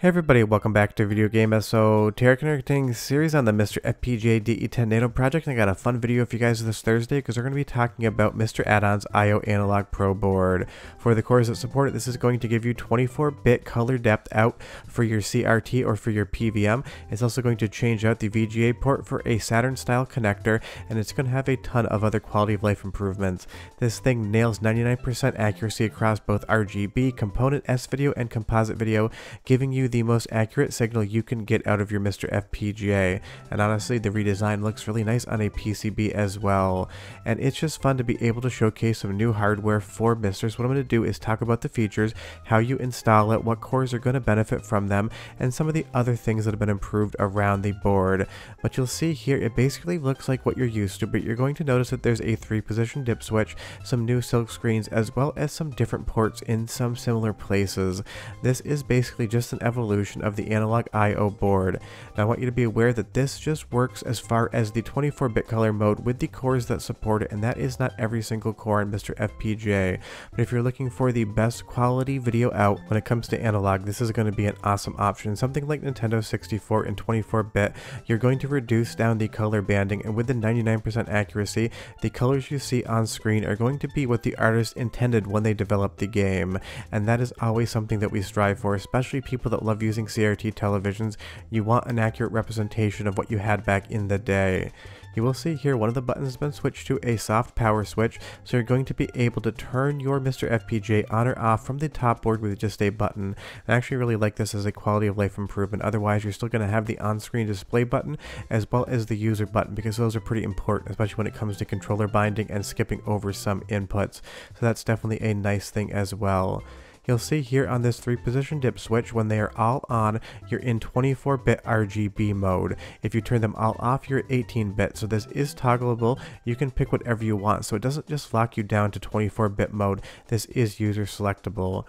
Hey everybody, welcome back to Video Game Esoterica Connecting series on the MiSTer FPGA DE10 Nano project. I got a fun video for you guys this Thursday because we're going to be talking about MiSTer Addon's IO Analog Pro board. For the cores that support it, this is going to give you 24-bit color depth out for your CRT or for your PVM. It's also going to change out the VGA port for a Saturn style connector and it's going to have a ton of other quality of life improvements. This thing nails 99% accuracy across both RGB, component S-video, and composite video, giving you the most accurate signal you can get out of your MiSTer FPGA. And honestly, the redesign looks really nice on a PCB as well. And it's just fun to be able to showcase some new hardware for MiSTers. What I'm going to do is talk about the features, how you install it, what cores are going to benefit from them, and some of the other things that have been improved around the board. But you'll see here, it basically looks like what you're used to, but you're going to notice that there's a three position dip switch, some new silk screens, as well as some different ports in some similar places. This is basically just an evolution evolution of the analog I.O. board. Now I want you to be aware that this just works as far as the 24-bit color mode with the cores that support it, and that is not every single core in MiSTer FPGA. But if you're looking for the best quality video out when it comes to analog, this is going to be an awesome option. Something like Nintendo 64 and 24-bit, you're going to reduce down the color banding, and with the 99% accuracy, the colors you see on screen are going to be what the artist intended when they developed the game. And that is always something that we strive for, especially people that love using CRT televisions, you want an accurate representation of what you had back in the day. You will see here one of the buttons has been switched to a soft power switch, so you're going to be able to turn your MiSTer FPGA on or off from the top board with just a button. I actually really like this as a quality of life improvement, otherwise you're still going to have the on-screen display button as well as the user button because those are pretty important, especially when it comes to controller binding and skipping over some inputs. So that's definitely a nice thing as well. You'll see here on this 3 position dip switch, when they are all on, you're in 24-bit RGB mode. If you turn them all off, you're 18-bit, so this is toggleable. You can pick whatever you want, so it doesn't just lock you down to 24-bit mode. This is user selectable.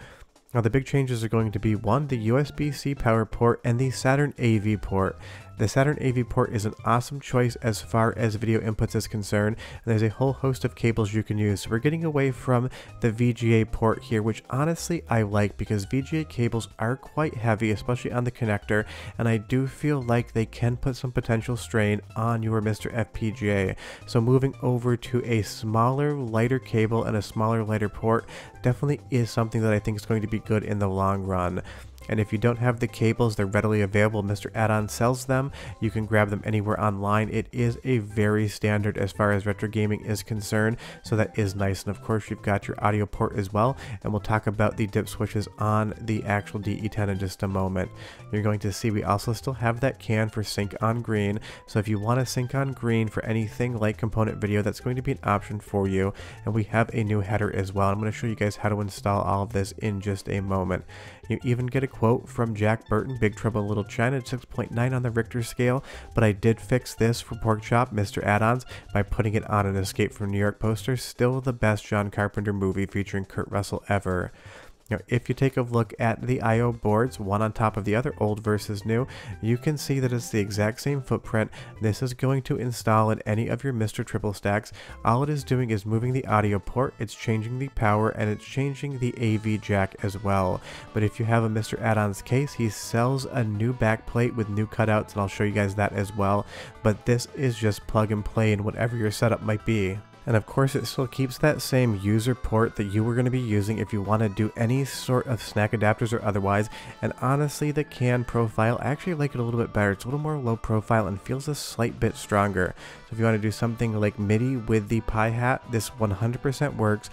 Now the big changes are going to be one, the USB-C power port and the Saturn AV port. The Saturn AV port is an awesome choice as far as video inputs is concerned, and there's a whole host of cables you can use. So we're getting away from the VGA port here, which honestly I like because VGA cables are quite heavy, especially on the connector, and I do feel like they can put some potential strain on your MiSTer FPGA. So moving over to a smaller, lighter cable and a smaller, lighter port definitely is something that I think is going to be good in the long run. And if you don't have the cables, they're readily available. MiSTer Addon sells them. You can grab them anywhere online. It is a very standard as far as retro gaming is concerned, so that is nice. And of course, you've got your audio port as well, and we'll talk about the dip switches on the actual DE10 in just a moment. You're going to see we also still have that can for sync on green, so if you want to sync on green for anything like component video, that's going to be an option for you. And we have a new header as well. I'm going to show you guys how to install all of this in just a moment. You even get a quote from Jack Burton, Big Trouble in Little China at 6.9 on the Richter scale, but I did fix this for Pork Chop, MiSTer Add-ons, by putting it on an Escape from New York poster. Still the best John Carpenter movie featuring Kurt Russell ever. Now, if you take a look at the I.O. boards, one on top of the other, old versus new, you can see that it's the exact same footprint. This is going to install in any of your MiSTer Triple Stacks. All it is doing is moving the audio port, it's changing the power, and it's changing the AV jack as well. But if you have a MiSTer Add-ons case, he sells a new backplate with new cutouts, and I'll show you guys that as well. But this is just plug and play in whatever your setup might be. And of course it still keeps that same user port that you were going to be using if you want to do any sort of SNAC adapters or otherwise. And honestly the can profile, I actually like it a little bit better. It's a little more low profile and feels a slight bit stronger. So if you want to do something like MIDI with the Pi hat, this 100% works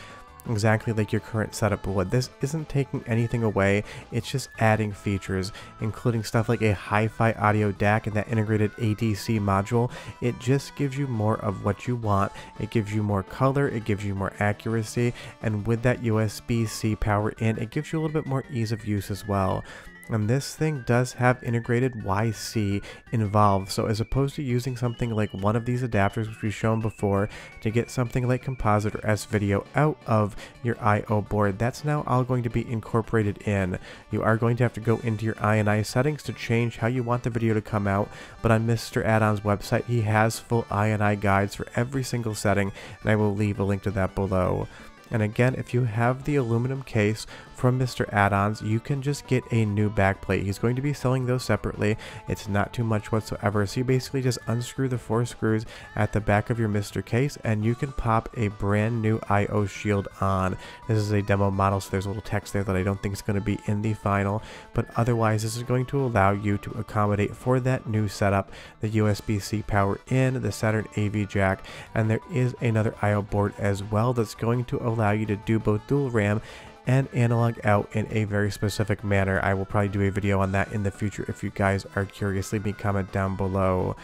exactly like your current setup would. This isn't taking anything away, it's just adding features, including stuff like a hi-fi audio DAC and that integrated ADC module. It just gives you more of what you want. It gives you more color, it gives you more accuracy, and with that USB-C power in, it gives you a little bit more ease of use as well. And this thing does have integrated YC involved, so as opposed to using something like one of these adapters which we've shown before to get something like composite or S-video out of your I.O. board, that's now all going to be incorporated in. You are going to have to go into your INI settings to change how you want the video to come out, but on MiSTer Addon's website he has full INI guides for every single setting, and I will leave a link to that below. And again, if you have the aluminum case from MiSTer Add-ons, you can just get a new backplate. He's going to be selling those separately. It's not too much whatsoever. So you basically just unscrew the four screws at the back of your MiSTer case and you can pop a brand new IO shield on. This is a demo model, so there's a little text there that I don't think is going to be in the final, but otherwise this is going to allow you to accommodate for that new setup the USB-C power in, the Saturn AV jack, and there is another IO board as well that's going to allow you to do both dual RAM and analog out in a very specific manner. I will probably do a video on that in the future if you guys are curious. Leave me a comment down below.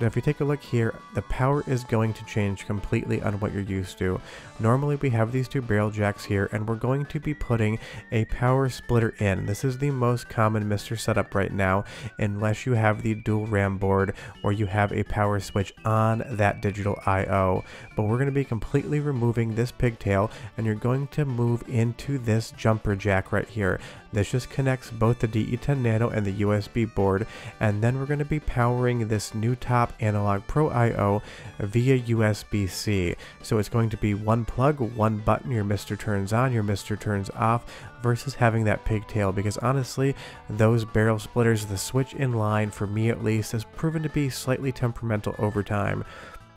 Now if you take a look here, the power is going to change completely on what you're used to. Normally we have these two barrel jacks here and we're going to be putting a power splitter in. This is the most common MiSTer setup right now unless you have the dual RAM board or you have a power switch on that digital I.O. But we're going to be completely removing this pigtail and you're going to move into this jumper jack right here. This just connects both the DE10 Nano and the USB board and then we're going to be powering this new top Analog Pro I.O. via USB-C. So it's going to be one plug, one button, your MiSTer turns on, your MiSTer turns off, versus having that pigtail because honestly, those barrel splitters, the switch in line, for me at least, has proven to be slightly temperamental over time.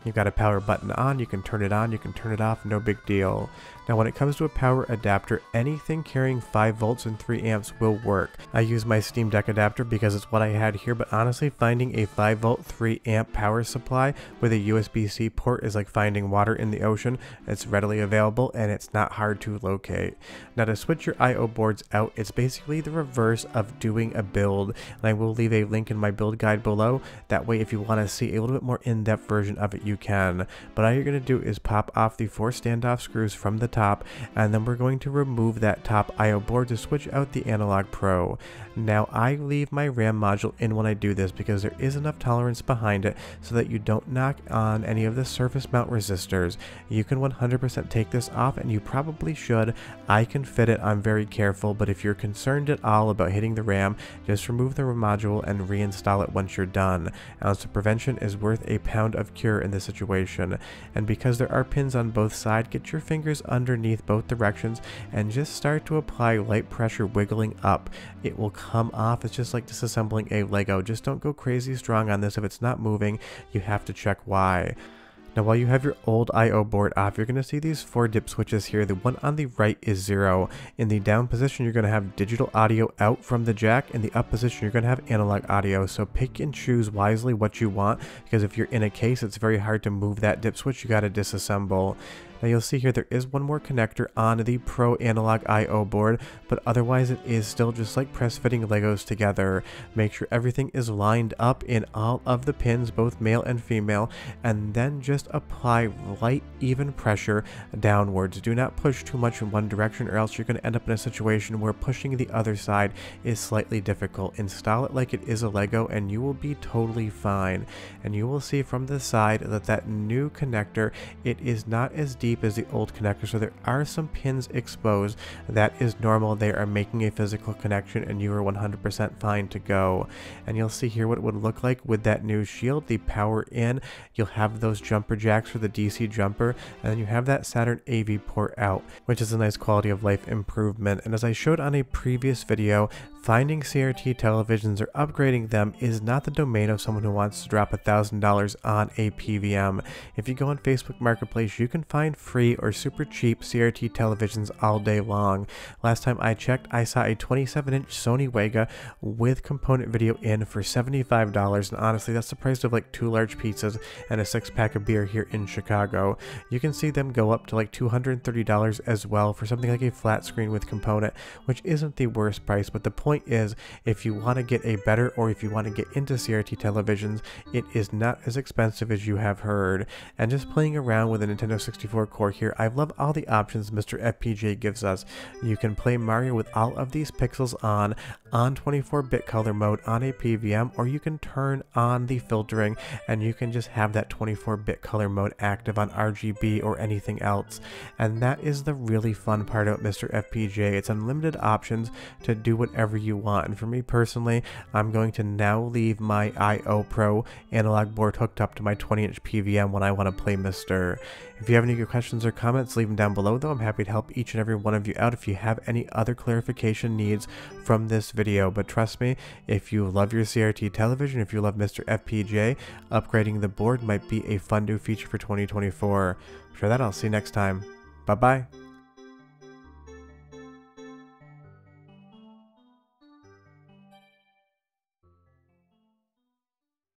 You've got a power button on, you can turn it on, you can turn it off, no big deal. Now when it comes to a power adapter, anything carrying 5 volts and 3 amps will work. I use my Steam Deck adapter because it's what I had here, but honestly finding a 5 volt 3 amp power supply with a USB-C port is like finding water in the ocean. It's readily available and it's not hard to locate. Now to switch your I.O. boards out, it's basically the reverse of doing a build, and I will leave a link in my build guide below. That way if you want to see a little bit more in-depth version of it, you can. But all you're going to do is pop off the four standoff screws from the top and then we're going to remove that top IO board to switch out the Analog Pro. Now I leave my RAM module in when I do this because there is enough tolerance behind it so that you don't knock on any of the surface mount resistors. You can 100% take this off and you probably should. I can fit it, I'm very careful, but if you're concerned at all about hitting the RAM, just remove the module and reinstall it once you're done. Ounce of prevention is worth a pound of cure in this situation. And because there are pins on both sides, get your fingers underneath both directions and just start to apply light pressure wiggling up. It will come off. It's just like disassembling a Lego. Just don't go crazy strong on this. If it's not moving, you have to check why. Now while you have your old I.O. board off, you're going to see these four dip switches here. The one on the right is zero. In the down position, you're going to have digital audio out from the jack. In the up position, you're going to have analog audio. So pick and choose wisely what you want because if you're in a case, it's very hard to move that dip switch. You got to disassemble. Now you'll see here there is one more connector on the Pro Analog I.O. board, but otherwise it is still just like press fitting Legos together. Make sure everything is lined up in all of the pins, both male and female, and then just apply light even pressure downwards. Do not push too much in one direction or else you're going to end up in a situation where pushing the other side is slightly difficult. Install it like it is a Lego and you will be totally fine. And you will see from the side that that new connector, it is not as deep deep as the old connector, so there are some pins exposed. That is normal. They are making a physical connection and you are 100% fine to go. And you'll see here what it would look like with that new shield, the power in. You'll have those jumper jacks for the DC jumper, and then you have that Saturn AV port out, which is a nice quality of life improvement. And as I showed on a previous video, Finding CRT televisions or upgrading them is not the domain of someone who wants to drop $1,000 on a PVM. If you go on Facebook Marketplace, you can find free or super cheap CRT televisions all day long. Last time I checked, I saw a 27-inch Sony Wega with component video in for $75, and honestly, that's the price of like two large pizzas and a six-pack of beer here in Chicago. You can see them go up to like $230 as well for something like a flat screen with component, which isn't the worst price, but the point point is, if you want to get a better or if you want to get into CRT televisions, it is not as expensive as you have heard. And just playing around with a Nintendo 64 core here, I love all the options MiSTer FPGA gives us. You can play Mario with all of these pixels on, on 24-bit color mode on a PVM, or you can turn on the filtering and you can just have that 24-bit color mode active on RGB or anything else. And that is the really fun part about MiSTer FPGA. It's unlimited options to do whatever you want. And for me personally, I'm going to now leave my IO Pro analog board hooked up to my 20 inch PVM when I want to play MiSTer If you have any questions or comments, leave them down below though. I'm happy to help each and every one of you out if you have any other clarification needs from this video. But trust me, if you love your CRT television, if you love MiSTer FPGA, upgrading the board might be a fun new feature for 2024. For that, I'll see you next time. Bye bye.